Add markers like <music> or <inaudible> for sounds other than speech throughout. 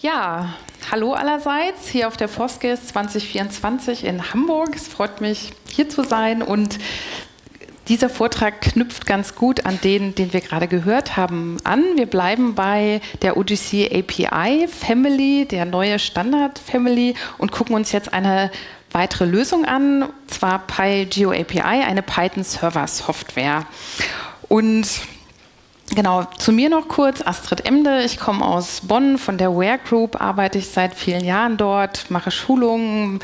Ja, hallo allerseits hier auf der Foskis 2024 in Hamburg. Es freut mich, hier zu sein und dieser Vortrag knüpft ganz gut an den, den wir gerade gehört haben, an. Wir bleiben bei der OGC API Family, der neue Standard Family und gucken uns jetzt eine weitere Lösung an, zwar PyGeo API, eine Python Server Software. Und Genau, zu mir noch kurz, Astrid Emde. Ich komme aus Bonn von der Ware Group, arbeite ich seit vielen Jahren dort, mache Schulungen,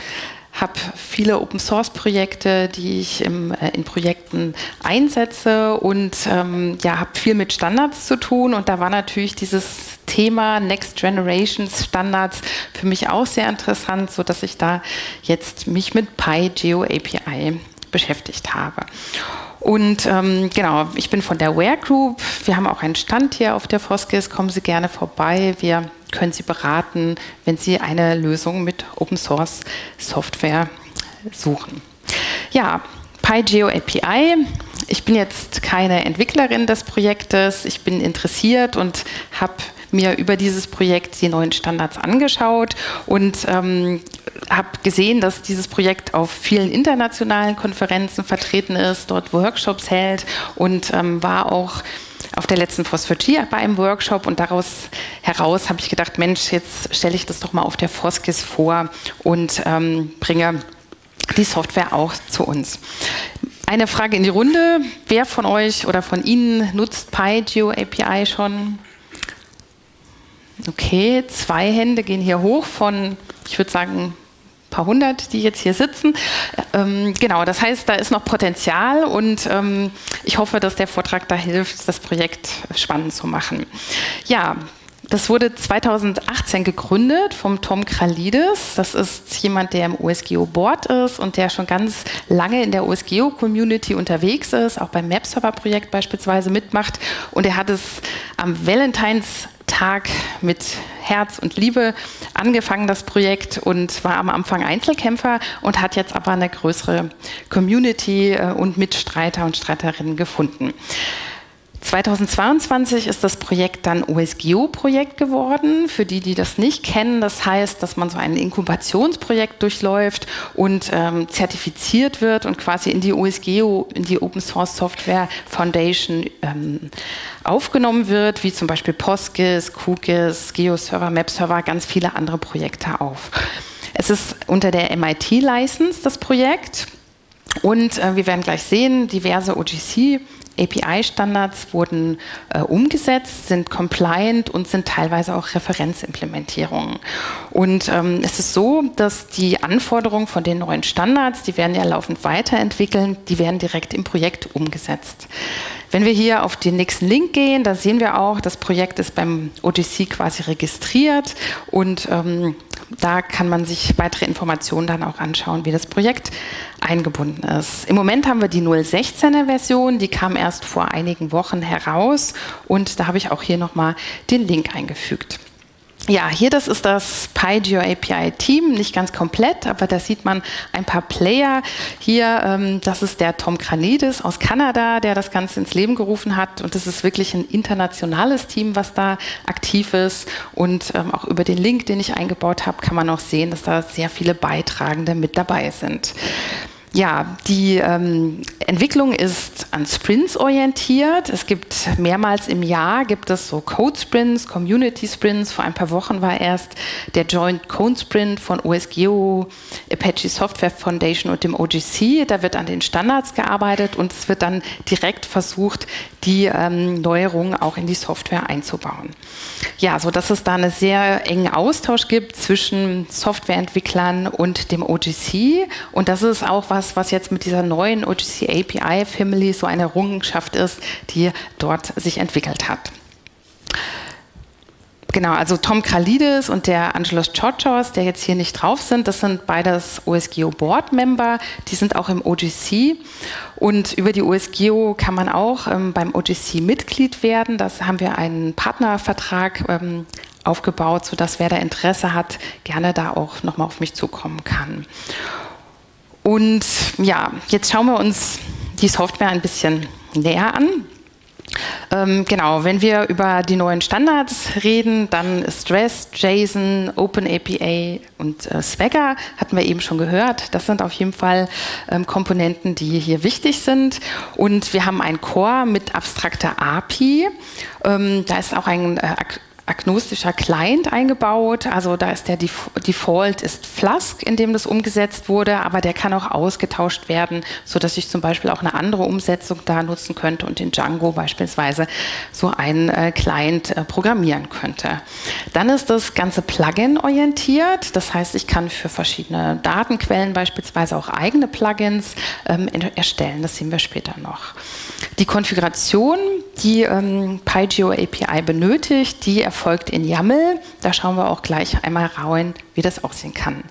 habe viele Open Source Projekte, die ich im, äh, in Projekten einsetze und ähm, ja, habe viel mit Standards zu tun. Und da war natürlich dieses Thema Next Generation Standards für mich auch sehr interessant, so dass ich da jetzt mich mit PyGeo API beschäftigt habe. Und ähm, genau, ich bin von der Ware Group. Wir haben auch einen Stand hier auf der Foskis. Kommen Sie gerne vorbei. Wir können Sie beraten, wenn Sie eine Lösung mit Open Source Software suchen. Ja, PyGeo API. Ich bin jetzt keine Entwicklerin des Projektes. Ich bin interessiert und habe mir über dieses Projekt die neuen Standards angeschaut und ähm, habe gesehen, dass dieses Projekt auf vielen internationalen Konferenzen vertreten ist, dort Workshops hält und ähm, war auch auf der letzten Phosphagie bei einem Workshop und daraus heraus habe ich gedacht, Mensch, jetzt stelle ich das doch mal auf der Foskis vor und ähm, bringe die Software auch zu uns. Eine Frage in die Runde. Wer von euch oder von Ihnen nutzt PyGeo API schon? Okay, zwei Hände gehen hier hoch von, ich würde sagen, ein paar hundert, die jetzt hier sitzen. Ähm, genau, das heißt, da ist noch Potenzial und ähm, ich hoffe, dass der Vortrag da hilft, das Projekt spannend zu machen. Ja, das wurde 2018 gegründet vom Tom Kralidis. Das ist jemand, der im OSGeo-Board ist und der schon ganz lange in der OSGeo-Community unterwegs ist, auch beim Map-Server-Projekt beispielsweise mitmacht. Und er hat es am Valentines Tag mit Herz und Liebe angefangen, das Projekt, und war am Anfang Einzelkämpfer und hat jetzt aber eine größere Community äh, und Mitstreiter und Streiterinnen gefunden. 2022 ist das Projekt dann OSGeo-Projekt geworden. Für die, die das nicht kennen, das heißt, dass man so ein Inkubationsprojekt durchläuft und ähm, zertifiziert wird und quasi in die OSGeo, in die Open Source Software Foundation ähm, aufgenommen wird, wie zum Beispiel PostGIS, QGIS, GeoServer, MapServer, ganz viele andere Projekte auf. Es ist unter der MIT-License das Projekt. Und äh, wir werden gleich sehen, diverse OGC API-Standards wurden äh, umgesetzt, sind compliant und sind teilweise auch Referenzimplementierungen. Und ähm, es ist so, dass die Anforderungen von den neuen Standards, die werden ja laufend weiterentwickeln, die werden direkt im Projekt umgesetzt. Wenn wir hier auf den nächsten Link gehen, da sehen wir auch, das Projekt ist beim OGC quasi registriert und ähm, da kann man sich weitere Informationen dann auch anschauen, wie das Projekt eingebunden ist. Im Moment haben wir die 016er Version, die kam erst vor einigen Wochen heraus und da habe ich auch hier nochmal den Link eingefügt. Ja, hier das ist das PyGeo API Team, nicht ganz komplett, aber da sieht man ein paar Player. Hier, ähm, das ist der Tom Kranidis aus Kanada, der das Ganze ins Leben gerufen hat. Und das ist wirklich ein internationales Team, was da aktiv ist. Und ähm, auch über den Link, den ich eingebaut habe, kann man auch sehen, dass da sehr viele Beitragende mit dabei sind. Ja, die ähm, Entwicklung ist an Sprints orientiert. Es gibt mehrmals im Jahr gibt es so Code Sprints, Community Sprints. Vor ein paar Wochen war erst der Joint Code Sprint von OSGeo, Apache Software Foundation und dem OGC. Da wird an den Standards gearbeitet und es wird dann direkt versucht, die ähm, Neuerungen auch in die Software einzubauen. Ja, so dass es da einen sehr engen Austausch gibt zwischen Softwareentwicklern und dem OGC. Und das ist auch was, das, was jetzt mit dieser neuen OGC API Family so eine Errungenschaft ist, die dort sich entwickelt hat. Genau, also Tom Kralidis und der Angelos Chochos, der jetzt hier nicht drauf sind, das sind beides OSGeo Board Member, die sind auch im OGC und über die OSGeo kann man auch ähm, beim OGC Mitglied werden. Das haben wir einen Partnervertrag ähm, aufgebaut, sodass wer da Interesse hat, gerne da auch nochmal auf mich zukommen kann. Und ja, jetzt schauen wir uns die Software ein bisschen näher an. Ähm, genau, wenn wir über die neuen Standards reden, dann ist REST, JSON, OpenAPA und äh, Swagger, hatten wir eben schon gehört. Das sind auf jeden Fall ähm, Komponenten, die hier wichtig sind. Und wir haben ein Core mit abstrakter API. Ähm, da ist auch ein äh, agnostischer Client eingebaut. Also da ist der Default ist Flask, in dem das umgesetzt wurde, aber der kann auch ausgetauscht werden, so dass ich zum Beispiel auch eine andere Umsetzung da nutzen könnte und in Django beispielsweise so einen äh, Client äh, programmieren könnte. Dann ist das ganze Plugin orientiert. Das heißt, ich kann für verschiedene Datenquellen beispielsweise auch eigene Plugins ähm, erstellen. Das sehen wir später noch. Die Konfiguration, die ähm, PyGeo API benötigt, die erfolgt in YAML. Da schauen wir auch gleich einmal rein, wie das aussehen kann.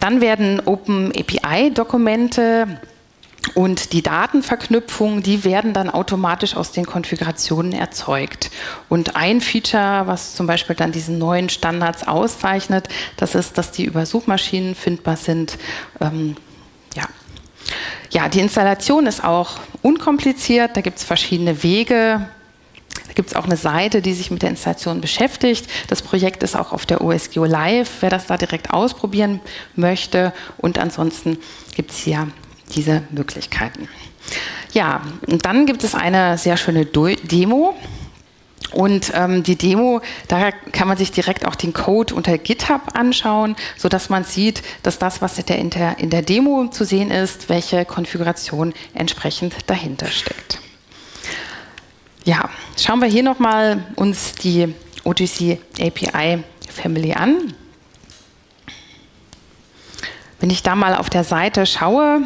Dann werden Open API-Dokumente und die Datenverknüpfungen, die werden dann automatisch aus den Konfigurationen erzeugt. Und ein Feature, was zum Beispiel dann diesen neuen Standards auszeichnet, das ist, dass die über Suchmaschinen findbar sind. Ähm, ja. Ja, die Installation ist auch unkompliziert. Da gibt es verschiedene Wege. Da gibt es auch eine Seite, die sich mit der Installation beschäftigt. Das Projekt ist auch auf der OSGeo Live, wer das da direkt ausprobieren möchte. Und ansonsten gibt es hier diese Möglichkeiten. Ja, und dann gibt es eine sehr schöne Demo. Und ähm, die Demo, da kann man sich direkt auch den Code unter GitHub anschauen, sodass man sieht, dass das, was in der, in der Demo zu sehen ist, welche Konfiguration entsprechend dahinter steckt. Ja, schauen wir hier nochmal uns die OGC API Family an. Wenn ich da mal auf der Seite schaue,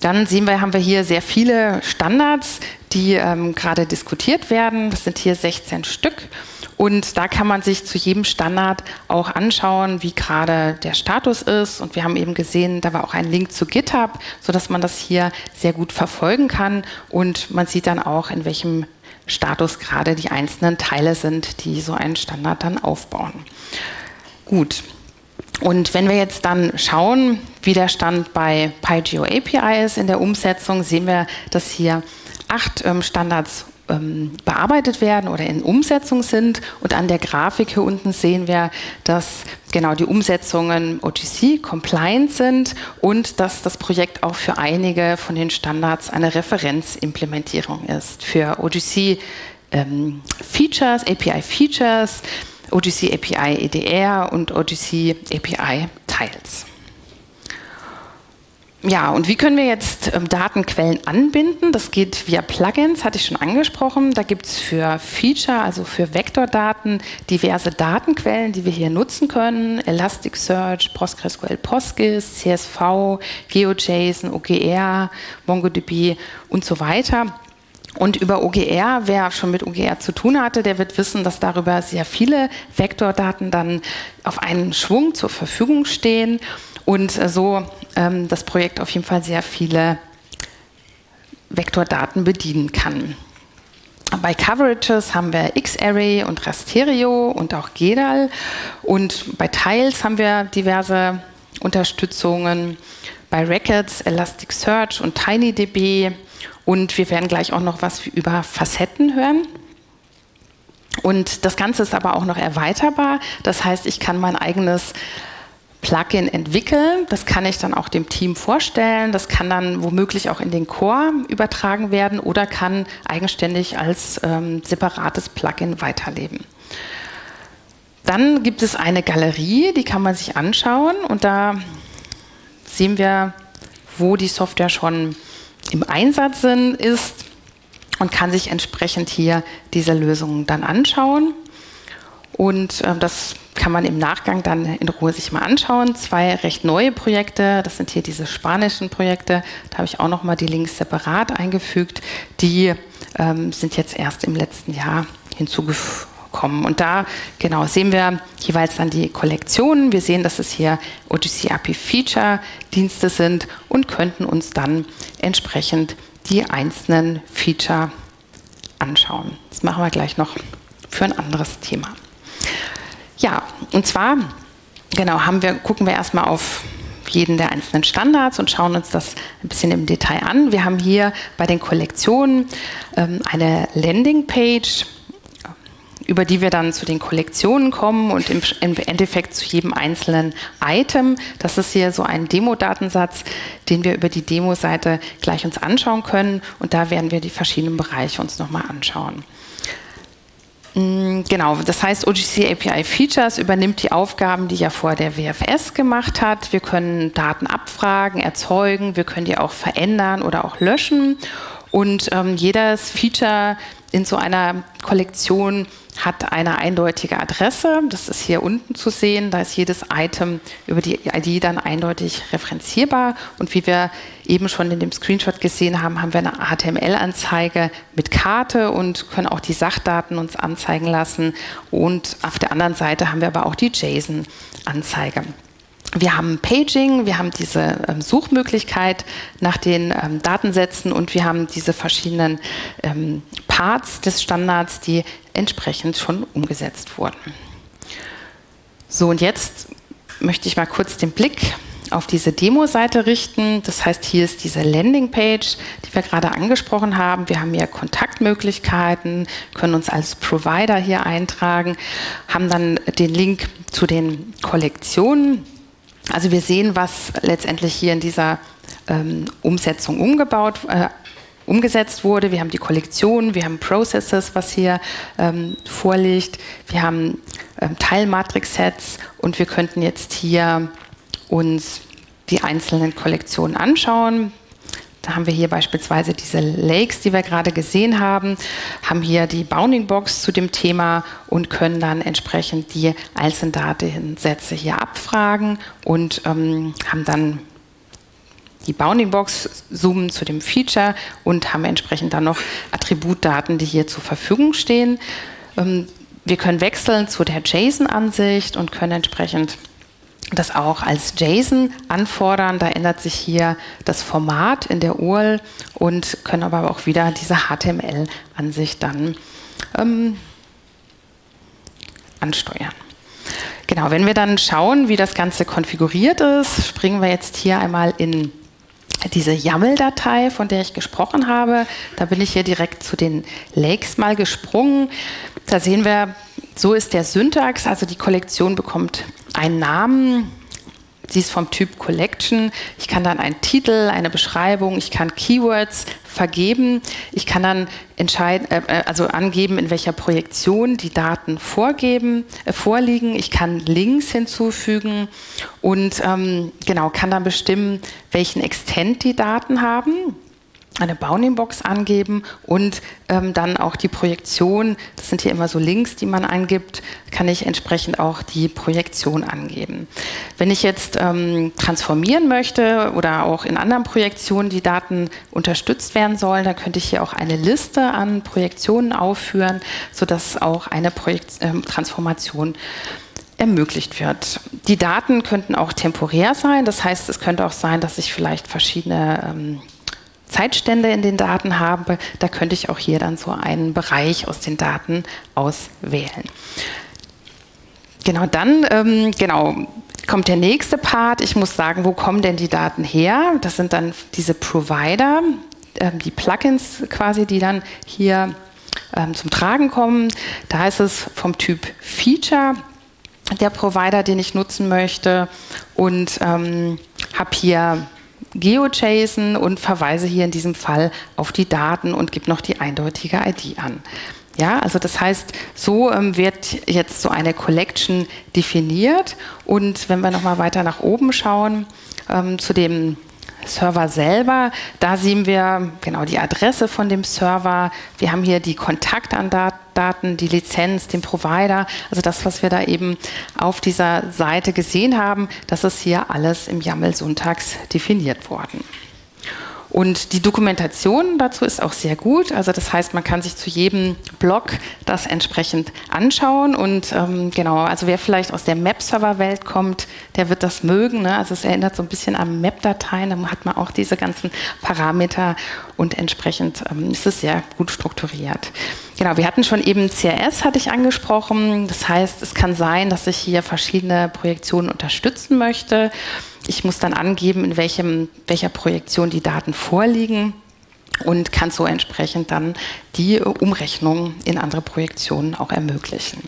dann sehen wir, haben wir hier sehr viele Standards, die ähm, gerade diskutiert werden. Das sind hier 16 Stück. Und da kann man sich zu jedem Standard auch anschauen, wie gerade der Status ist. Und wir haben eben gesehen, da war auch ein Link zu GitHub, sodass man das hier sehr gut verfolgen kann. Und man sieht dann auch, in welchem Status gerade die einzelnen Teile sind, die so einen Standard dann aufbauen. Gut. Und wenn wir jetzt dann schauen, wie der Stand bei PyGeo API ist in der Umsetzung, sehen wir, dass hier acht ähm, Standards ähm, bearbeitet werden oder in Umsetzung sind. Und an der Grafik hier unten sehen wir, dass genau die Umsetzungen OGC compliant sind und dass das Projekt auch für einige von den Standards eine Referenzimplementierung ist. Für OGC ähm, Features, API Features, OGC API EDR und OGC API Tiles. Ja, und wie können wir jetzt ähm, Datenquellen anbinden? Das geht via Plugins, hatte ich schon angesprochen. Da gibt es für Feature, also für Vektordaten, diverse Datenquellen, die wir hier nutzen können. Elasticsearch, PostgreSQL Postgis, CSV, GeoJSON, OGR, MongoDB und so weiter. Und über OGR, wer schon mit OGR zu tun hatte, der wird wissen, dass darüber sehr viele Vektordaten dann auf einen Schwung zur Verfügung stehen und äh, so ähm, das Projekt auf jeden Fall sehr viele Vektordaten bedienen kann. Bei Coverages haben wir X-Array und Rasterio und auch GEDAL. Und bei Tiles haben wir diverse Unterstützungen. Bei Records, Elasticsearch und TinyDB. Und wir werden gleich auch noch was über Facetten hören. Und das Ganze ist aber auch noch erweiterbar. Das heißt, ich kann mein eigenes Plugin entwickeln. Das kann ich dann auch dem Team vorstellen. Das kann dann womöglich auch in den Core übertragen werden oder kann eigenständig als ähm, separates Plugin weiterleben. Dann gibt es eine Galerie, die kann man sich anschauen und da sehen wir, wo die Software schon im Einsatz ist und kann sich entsprechend hier diese Lösungen dann anschauen. Und äh, das kann man im Nachgang dann in Ruhe sich mal anschauen. Zwei recht neue Projekte, das sind hier diese spanischen Projekte, da habe ich auch noch mal die Links separat eingefügt. Die ähm, sind jetzt erst im letzten Jahr hinzugekommen. Und da genau sehen wir jeweils dann die Kollektionen. Wir sehen, dass es hier OGC API Feature Dienste sind und könnten uns dann entsprechend die einzelnen Feature anschauen. Das machen wir gleich noch für ein anderes Thema. Ja, und zwar, genau, haben wir, gucken wir erstmal auf jeden der einzelnen Standards und schauen uns das ein bisschen im Detail an. Wir haben hier bei den Kollektionen ähm, eine Landingpage, über die wir dann zu den Kollektionen kommen und im, Endeffekt zu jedem einzelnen Item. Das ist hier so ein Demo-Datensatz, den wir über die Demo-Seite gleich uns anschauen können und da werden wir die verschiedenen Bereiche uns nochmal anschauen. Mm, genau, das heißt, OGC API Features übernimmt die Aufgaben, die ja vor der WFS gemacht hat. Wir können Daten abfragen, erzeugen, wir können die auch verändern oder auch löschen. Und ähm, jedes Feature in so einer Kollektion hat eine eindeutige Adresse. Das ist hier unten zu sehen. Da ist jedes Item über die ID dann eindeutig referenzierbar. Und wie wir eben schon in dem Screenshot gesehen haben, haben wir eine HTML-Anzeige mit Karte und können auch die Sachdaten uns anzeigen lassen. Und auf der anderen Seite haben wir aber auch die JSON-Anzeige. Wir haben Paging, wir haben diese ähm, Suchmöglichkeit nach den ähm, Datensätzen und wir haben diese verschiedenen ähm, Parts des Standards, die entsprechend schon umgesetzt wurden. So, und jetzt möchte ich mal kurz den Blick auf diese Demo-Seite richten. Das heißt, hier ist diese Landingpage, die wir gerade angesprochen haben. Wir haben hier Kontaktmöglichkeiten, können uns als Provider hier eintragen, haben dann den Link zu den Kollektionen also wir sehen, was letztendlich hier in dieser ähm, Umsetzung umgebaut, äh, umgesetzt wurde. Wir haben die Kollektion, wir haben Processes, was hier ähm, vorliegt. Wir haben ähm, Teilmatrix-Sets und wir könnten jetzt hier uns die einzelnen Kollektionen anschauen. Da haben wir hier beispielsweise diese Lakes, die wir gerade gesehen haben, haben hier die Bounding Box zu dem Thema und können dann entsprechend die einzelnen Datensätze hier abfragen und ähm, haben dann die Bounding Box zoomen zu dem Feature und haben entsprechend dann noch Attributdaten, die hier zur Verfügung stehen. Ähm, wir können wechseln zu der JSON-Ansicht und können entsprechend das auch als JSON anfordern. Da ändert sich hier das Format in der URL und können aber auch wieder diese HTML-Ansicht dann ähm, ansteuern. Genau, wenn wir dann schauen, wie das Ganze konfiguriert ist, springen wir jetzt hier einmal in diese YAML-Datei, von der ich gesprochen habe. Da bin ich hier direkt zu den Lakes mal gesprungen. Da sehen wir, so ist der Syntax, also die Kollektion bekommt einen Namen. Sie ist vom Typ Collection. Ich kann dann einen Titel, eine Beschreibung, ich kann Keywords vergeben. Ich kann dann entscheiden, äh, äh, also angeben, in welcher Projektion die Daten vorgeben, äh, vorliegen. Ich kann Links hinzufügen und ähm, genau kann dann bestimmen, welchen Extent die Daten haben eine Bounding-Box angeben und ähm, dann auch die Projektion, das sind hier immer so Links, die man eingibt, kann ich entsprechend auch die Projektion angeben. Wenn ich jetzt ähm, transformieren möchte oder auch in anderen Projektionen die Daten unterstützt werden sollen, dann könnte ich hier auch eine Liste an Projektionen aufführen, sodass auch eine Projekt äh, Transformation ermöglicht wird. Die Daten könnten auch temporär sein, das heißt, es könnte auch sein, dass ich vielleicht verschiedene ähm, Zeitstände in den Daten habe, da könnte ich auch hier dann so einen Bereich aus den Daten auswählen. Genau, dann ähm, genau, kommt der nächste Part. Ich muss sagen, wo kommen denn die Daten her? Das sind dann diese Provider, äh, die Plugins quasi, die dann hier ähm, zum Tragen kommen. Da ist es vom Typ Feature der Provider, den ich nutzen möchte und ähm, habe hier GeoJSON und verweise hier in diesem Fall auf die Daten und gebe noch die eindeutige ID an. Ja, also das heißt, so ähm, wird jetzt so eine Collection definiert und wenn wir nochmal weiter nach oben schauen ähm, zu dem Server selber. Da sehen wir genau die Adresse von dem Server. Wir haben hier die Kontaktdaten, die Lizenz, den Provider. Also das, was wir da eben auf dieser Seite gesehen haben, das ist hier alles im YAML-Syntax definiert worden. Und die Dokumentation dazu ist auch sehr gut. Also das heißt, man kann sich zu jedem Blog das entsprechend anschauen. Und ähm, genau, also wer vielleicht aus der Map-Server-Welt kommt, der wird das mögen. Ne? Also es erinnert so ein bisschen an Map-Dateien. Da hat man auch diese ganzen Parameter und entsprechend ähm, ist es sehr gut strukturiert. Genau, wir hatten schon eben CRS, hatte ich angesprochen. Das heißt, es kann sein, dass ich hier verschiedene Projektionen unterstützen möchte. Ich muss dann angeben, in welchem, welcher Projektion die Daten vorliegen und kann so entsprechend dann die Umrechnung in andere Projektionen auch ermöglichen.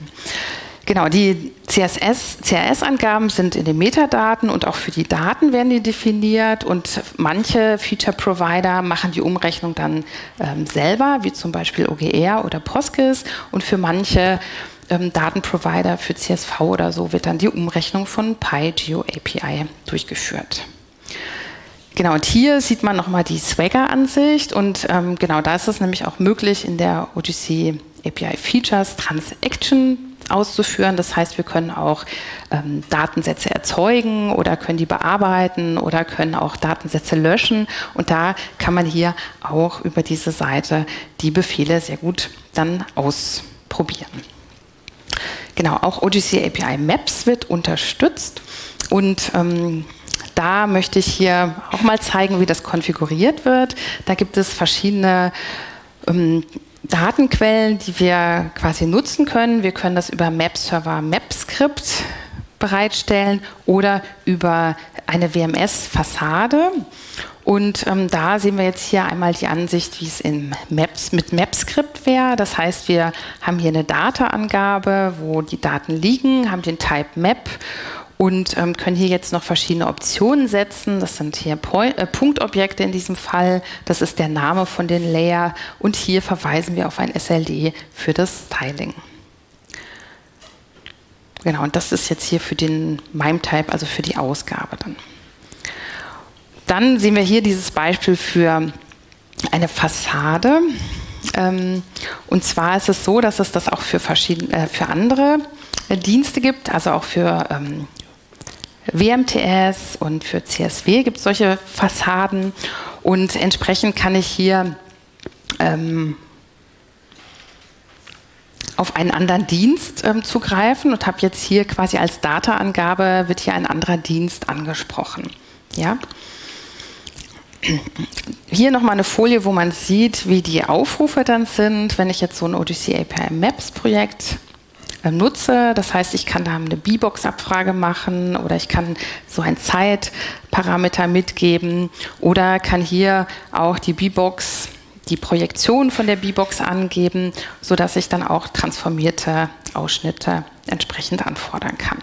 Genau, die CSS, CRS-Angaben sind in den Metadaten und auch für die Daten werden die definiert und manche Feature-Provider machen die Umrechnung dann ähm, selber, wie zum Beispiel OGR oder PostGIS und für manche ähm, Datenprovider, für CSV oder so, wird dann die Umrechnung von PyGeo API durchgeführt. Genau, und hier sieht man nochmal die Swagger-Ansicht und ähm, genau da ist es nämlich auch möglich in der OGC API Features Transaction auszuführen. Das heißt, wir können auch ähm, Datensätze erzeugen oder können die bearbeiten oder können auch Datensätze löschen. Und da kann man hier auch über diese Seite die Befehle sehr gut dann ausprobieren. Genau, auch OGC API Maps wird unterstützt und ähm, da möchte ich hier auch mal zeigen, wie das konfiguriert wird. Da gibt es verschiedene ähm, Datenquellen, die wir quasi nutzen können. Wir können das über Map-Server MapScript bereitstellen oder über eine WMS-Fassade. Und ähm, da sehen wir jetzt hier einmal die Ansicht, wie es in Maps, mit MapScript wäre. Das heißt, wir haben hier eine Data-Angabe, wo die Daten liegen, haben den Type Map und ähm, können hier jetzt noch verschiedene Optionen setzen. Das sind hier Point, äh, Punktobjekte in diesem Fall. Das ist der Name von den Layer und hier verweisen wir auf ein SLD für das Styling. Genau, und das ist jetzt hier für den MIME-Type, also für die Ausgabe dann. Dann sehen wir hier dieses Beispiel für eine Fassade. Ähm, und zwar ist es so, dass es das auch für, verschiedene, äh, für andere äh, Dienste gibt, also auch für ähm, WMTS und für CSW gibt es solche Fassaden und entsprechend kann ich hier ähm, auf einen anderen Dienst ähm, zugreifen und habe jetzt hier quasi als Data-Angabe wird hier ein anderer Dienst angesprochen. Ja? Hier nochmal eine Folie, wo man sieht, wie die Aufrufe dann sind. Wenn ich jetzt so ein Odyssey API Maps Projekt nutze. Das heißt, ich kann da eine B-Box-Abfrage machen oder ich kann so ein Zeitparameter mitgeben oder kann hier auch die B-Box, die Projektion von der B-Box angeben, sodass ich dann auch transformierte Ausschnitte entsprechend anfordern kann.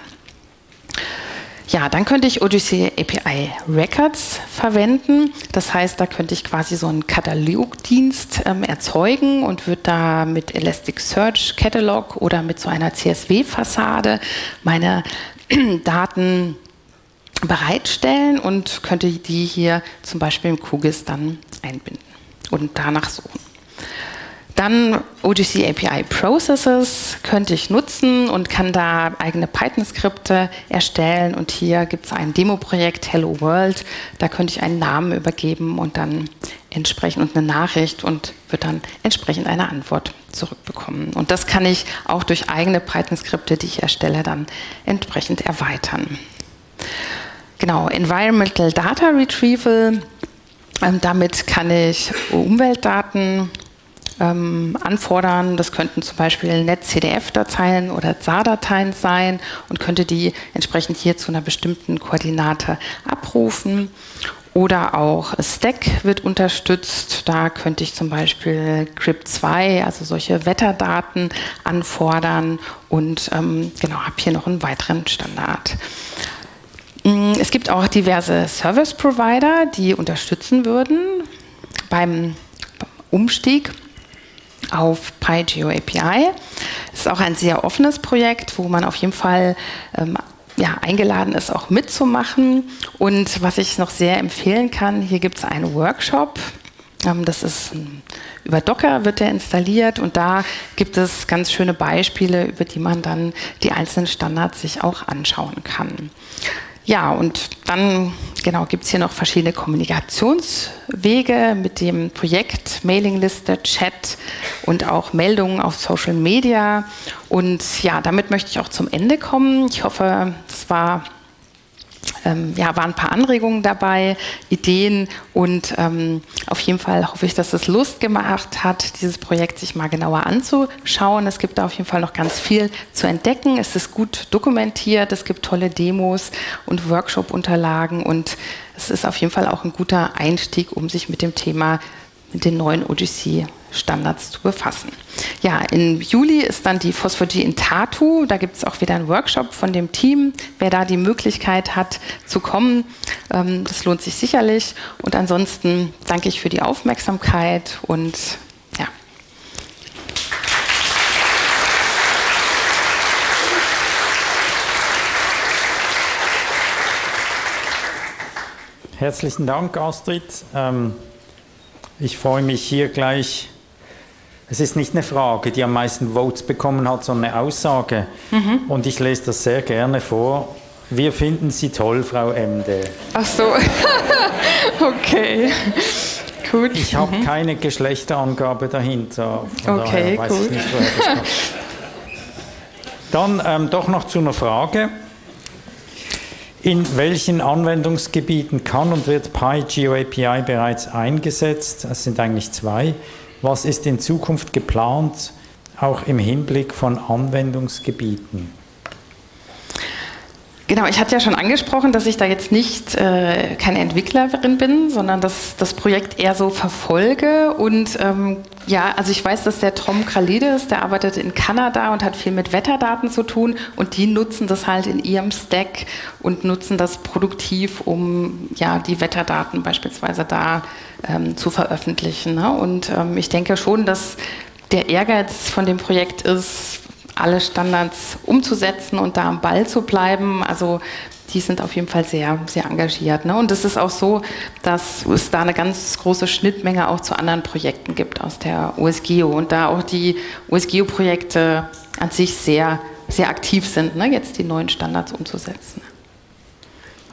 Ja, dann könnte ich Odyssey API Records verwenden. Das heißt, da könnte ich quasi so einen Katalogdienst ähm, erzeugen und würde da mit Elasticsearch Catalog oder mit so einer CSV-Fassade meine <clears throat> Daten bereitstellen und könnte die hier zum Beispiel im QGIS dann einbinden und danach suchen. Dann OGC API Processes könnte ich nutzen und kann da eigene Python-Skripte erstellen. Und hier gibt es ein Demo-Projekt Hello World. Da könnte ich einen Namen übergeben und dann entsprechend und eine Nachricht und wird dann entsprechend eine Antwort zurückbekommen. Und das kann ich auch durch eigene Python-Skripte, die ich erstelle, dann entsprechend erweitern. Genau, Environmental Data Retrieval. Ähm, damit kann ich Umweltdaten ähm, anfordern. Das könnten zum Beispiel NetCDF-Dateien oder ZAR-Dateien sein und könnte die entsprechend hier zu einer bestimmten Koordinate abrufen. Oder auch Stack wird unterstützt. Da könnte ich zum Beispiel CRIP2, also solche Wetterdaten, anfordern und ähm, genau, habe hier noch einen weiteren Standard. Mm, es gibt auch diverse Service Provider, die unterstützen würden beim Umstieg auf PyGeo API. Es ist auch ein sehr offenes Projekt, wo man auf jeden Fall ähm, ja, eingeladen ist, auch mitzumachen. Und was ich noch sehr empfehlen kann, hier gibt es einen Workshop. Ähm, das ist über Docker wird der installiert und da gibt es ganz schöne Beispiele, über die man dann die einzelnen Standards sich auch anschauen kann. Ja, und dann genau gibt es hier noch verschiedene Kommunikationswege mit dem Projekt, Mailingliste, Chat und auch Meldungen auf Social Media. Und ja, damit möchte ich auch zum Ende kommen. Ich hoffe, es war ähm, ja, waren ein paar Anregungen dabei, Ideen und ähm, auf jeden Fall hoffe ich, dass es Lust gemacht hat, dieses Projekt sich mal genauer anzuschauen. Es gibt da auf jeden Fall noch ganz viel zu entdecken. Es ist gut dokumentiert, es gibt tolle Demos und Workshop-Unterlagen und es ist auf jeden Fall auch ein guter Einstieg, um sich mit dem Thema, mit den neuen OGC Standards zu befassen. Ja, im Juli ist dann die Phospho-G in Tatu. Da gibt es auch wieder einen Workshop von dem Team. Wer da die Möglichkeit hat zu kommen, ähm, das lohnt sich sicherlich. Und ansonsten danke ich für die Aufmerksamkeit und ja. Herzlichen Dank, Astrid. Ähm, ich freue mich hier gleich es ist nicht eine Frage, die am meisten Votes bekommen hat, sondern eine Aussage. Mhm. Und ich lese das sehr gerne vor. Wir finden Sie toll, Frau Emde. Ach so, <laughs> okay. Gut. Ich habe mhm. keine Geschlechterangabe dahinter. Von okay, weiß gut. Ich nicht, woher das kommt. Dann ähm, doch noch zu einer Frage. In welchen Anwendungsgebieten kann und wird PyGeoAPI bereits eingesetzt? Es sind eigentlich zwei. Was ist in Zukunft geplant, auch im Hinblick von Anwendungsgebieten? Genau, ich hatte ja schon angesprochen, dass ich da jetzt nicht äh, keine Entwicklerin bin, sondern dass das Projekt eher so verfolge. Und ähm, ja, also ich weiß, dass der Tom Kralides, der arbeitet in Kanada und hat viel mit Wetterdaten zu tun. Und die nutzen das halt in ihrem Stack und nutzen das produktiv, um ja die Wetterdaten beispielsweise da ähm, zu veröffentlichen. Ne? Und ähm, ich denke schon, dass der Ehrgeiz von dem Projekt ist, alle Standards umzusetzen und da am Ball zu bleiben. Also die sind auf jeden Fall sehr, sehr engagiert. Ne? Und es ist auch so, dass es da eine ganz große Schnittmenge auch zu anderen Projekten gibt aus der USGEO und da auch die USGEO-Projekte an sich sehr, sehr aktiv sind, ne? jetzt die neuen Standards umzusetzen.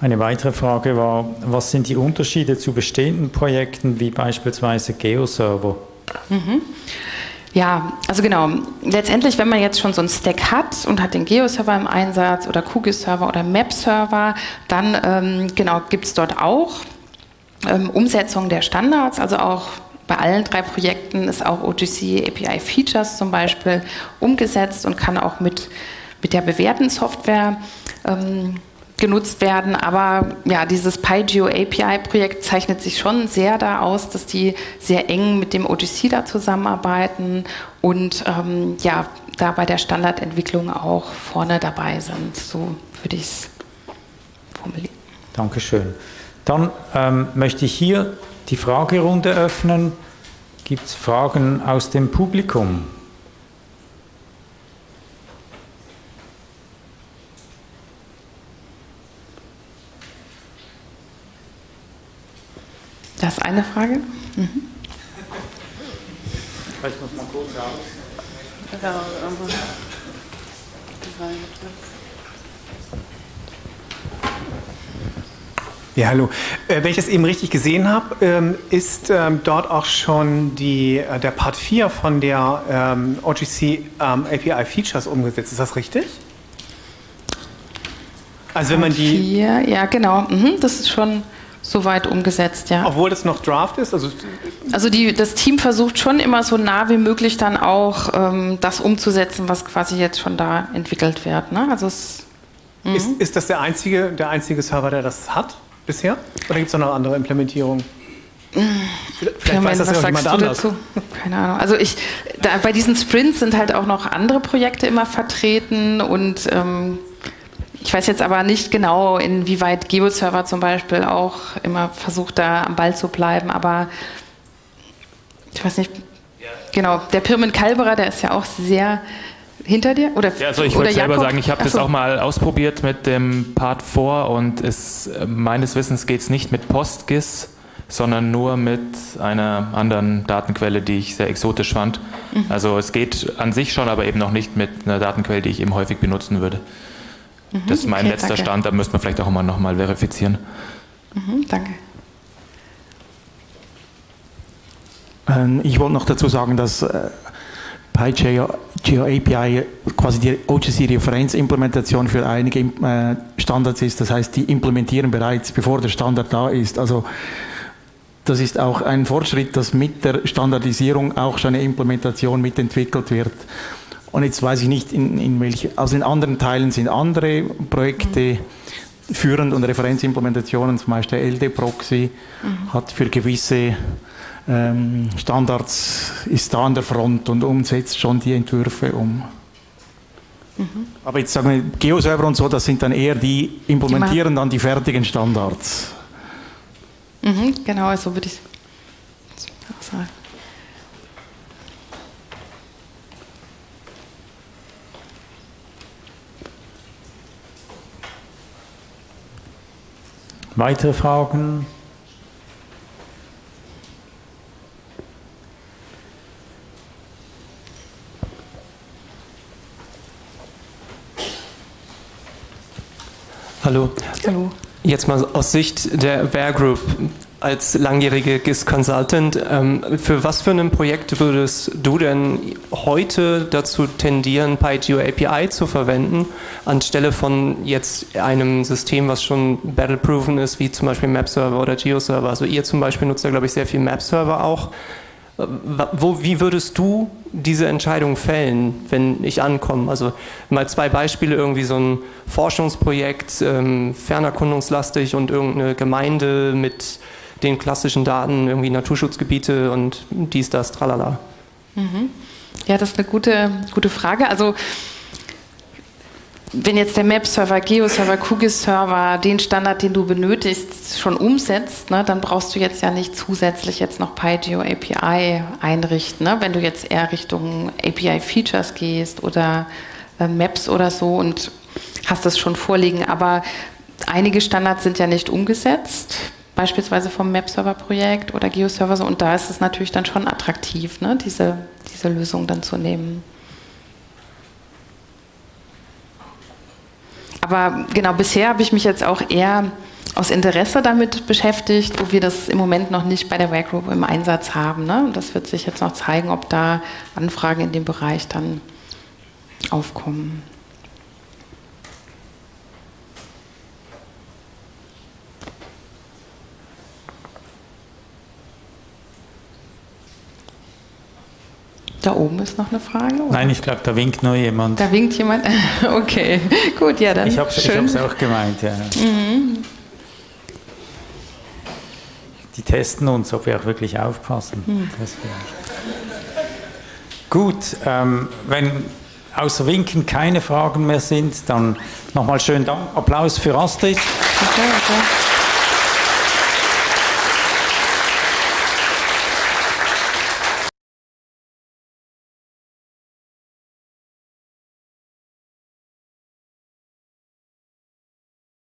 Eine weitere Frage war, was sind die Unterschiede zu bestehenden Projekten wie beispielsweise GeoServer? Mhm. Ja, also genau. Letztendlich, wenn man jetzt schon so einen Stack hat und hat den Geo-Server im Einsatz oder QGIS-Server oder Map-Server, dann ähm, genau gibt es dort auch ähm, Umsetzung der Standards, also auch bei allen drei Projekten ist auch OGC API Features zum Beispiel umgesetzt und kann auch mit, mit der bewährten Software ähm, genutzt werden. Aber ja, dieses PyGeo API-Projekt zeichnet sich schon sehr da aus, dass die sehr eng mit dem OGC da zusammenarbeiten und ähm, ja, da bei der Standardentwicklung auch vorne dabei sind. So würde ich es formulieren. Dankeschön. Dann ähm, möchte ich hier die Fragerunde öffnen. Gibt es Fragen aus dem Publikum? Das ist eine Frage. Mhm. Ich muss mal kurz. Ja, hallo. Äh, wenn ich das eben richtig gesehen habe, ähm, ist ähm, dort auch schon die, äh, der Part 4 von der ähm, OGC ähm, API Features umgesetzt. Ist das richtig? Also wenn man die... 4, ja, genau. Mhm, das ist schon soweit umgesetzt, ja. Obwohl das noch Draft ist? Also, also die, das Team versucht schon immer so nah wie möglich dann auch ähm, das umzusetzen, was quasi jetzt schon da entwickelt wird. Ne? Also es, mhm. ist, ist das der einzige, der einzige Server, der das hat bisher? Oder gibt es noch andere Implementierungen? Vielleicht ja, weiß das was ja jemand anders. Dazu? Keine Ahnung. Also ich, da, bei diesen Sprints sind halt auch noch andere Projekte immer vertreten und ähm, ich weiß jetzt aber nicht genau, inwieweit GeoServer zum Beispiel auch immer versucht, da am Ball zu bleiben, aber ich weiß nicht. Genau, der Pirmin Kalberer, der ist ja auch sehr hinter dir? Oder, ja, also ich wollte selber sagen, ich habe das auch mal ausprobiert mit dem Part 4 und es, meines Wissens geht es nicht mit PostGIS, sondern nur mit einer anderen Datenquelle, die ich sehr exotisch fand. Mhm. Also es geht an sich schon, aber eben noch nicht mit einer Datenquelle, die ich eben häufig benutzen würde. Mhm, das ist mein okay, letzter danke. Stand, da müsste man vielleicht auch immer nochmal verifizieren. Mhm, danke. Ähm, ich wollte noch dazu sagen, dass äh, PyGeo API quasi die OGC-Referenzimplementation für einige äh, Standards ist. Das heißt, die implementieren bereits, bevor der Standard da ist. Also das ist auch ein Fortschritt, dass mit der Standardisierung auch schon eine Implementation mitentwickelt wird. Und jetzt weiß ich nicht, in, in welche, also in anderen Teilen sind andere Projekte führend und Referenzimplementationen, zum Beispiel LD-Proxy mhm. hat für gewisse ähm, Standards, ist da an der Front und umsetzt schon die Entwürfe um. Mhm. Aber jetzt sagen wir, Geoserver und so, das sind dann eher die, implementieren dann die fertigen Standards. Mhm, genau, so also würde ich sagen. Weitere Fragen? Hallo. Hallo. Jetzt mal aus Sicht der Group als langjährige GIS Consultant, ähm, für was für ein Projekt würdest du denn heute dazu tendieren, PyGeo API zu verwenden, anstelle von jetzt einem System, was schon battle-proven ist, wie zum Beispiel Map-Server oder Geo-Server? Also ihr zum Beispiel nutzt ja, glaube ich, sehr viel Map-Server auch. Wo, wie würdest du diese Entscheidung fällen, wenn ich ankomme? Also mal zwei Beispiele, irgendwie so ein Forschungsprojekt, ähm, fernerkundungslastig und irgendeine Gemeinde mit den klassischen Daten, irgendwie Naturschutzgebiete und dies, das, tralala. Mhm. Ja, das ist eine gute, gute Frage. Also wenn jetzt der Map-Server, Geo-Server, QGIS-Server den Standard, den du benötigst, schon umsetzt, ne, dann brauchst du jetzt ja nicht zusätzlich jetzt noch PyGeo API einrichten. Ne? Wenn du jetzt eher Richtung API-Features gehst oder äh, Maps oder so und hast das schon vorliegen. Aber einige Standards sind ja nicht umgesetzt, beispielsweise vom Map-Server-Projekt oder Geo-Server. Und da ist es natürlich dann schon attraktiv, ne, diese, diese Lösung dann zu nehmen. Aber genau, bisher habe ich mich jetzt auch eher aus Interesse damit beschäftigt, wo wir das im Moment noch nicht bei der Workgroup im Einsatz haben. Ne? Das wird sich jetzt noch zeigen, ob da Anfragen in dem Bereich dann aufkommen. Da oben ist noch eine Frage? Oder? Nein, ich glaube, da winkt nur jemand. Da winkt jemand? <laughs> Okay, gut, ja, dann. Ich habe es auch gemeint, ja. Mhm. Die testen uns, ob wir auch wirklich aufpassen. Mhm. Gut, ähm, wenn außer Winken keine Fragen mehr sind, dann nochmal schönen Dank. Applaus für Astrid. Okay, okay.